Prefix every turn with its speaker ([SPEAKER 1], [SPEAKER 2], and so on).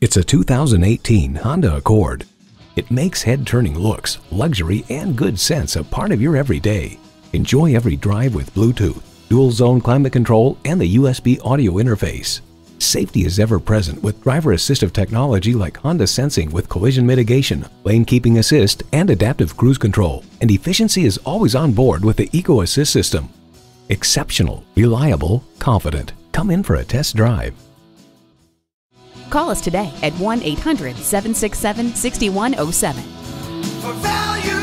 [SPEAKER 1] It's a 2018 Honda Accord. It makes head-turning looks, luxury, and good sense a part of your everyday. Enjoy every drive with Bluetooth, dual zone climate control, and the USB audio interface. Safety is ever present with driver assistive technology like Honda Sensing with collision mitigation, lane keeping assist, and adaptive cruise control. And efficiency is always on board with the Eco Assist system. Exceptional, reliable, confident. Come in for a test drive.
[SPEAKER 2] Call us today at 1 800 767 6107.
[SPEAKER 3] For value